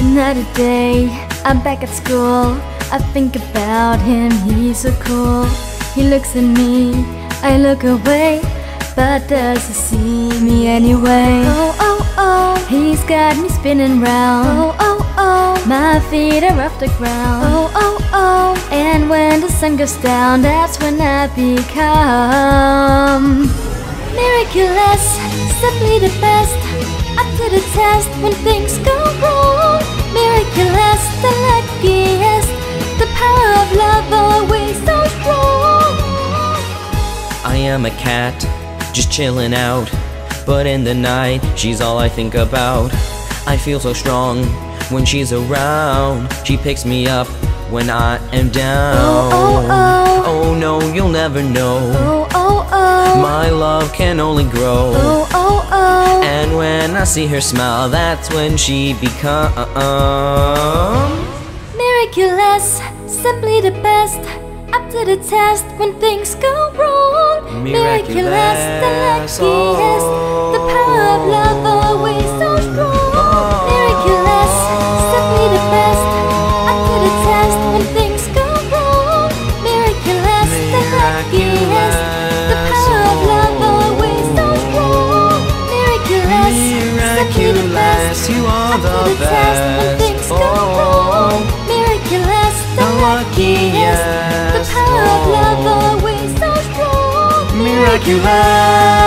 Another day, I'm back at school. I think about him, he's so cool. He looks at me, I look away, but does he see me anyway? Oh, oh, oh, he's got me spinning round. Oh, oh, oh, my feet are off the ground. Oh, oh, oh, and when the sun goes down, that's when I become miraculous, simply the best. Up to the test when things go am a cat, just chilling out. But in the night, she's all I think about. I feel so strong when she's around. She picks me up when I am down. Oh, oh, Oh, oh no, you'll never know. Oh, oh, oh. My love can only grow. Oh, oh, oh. And when I see her smile, that's when she becomes Miraculous, simply the best. To the test when things go wrong. Miraculous, the luckiest. The oh. power of love always so strong. Miraculous, simply the best. Up to the test when things go wrong. Miraculous, the luckiest. The power of love always so strong. Miraculous, simply the best. You are the the test best. The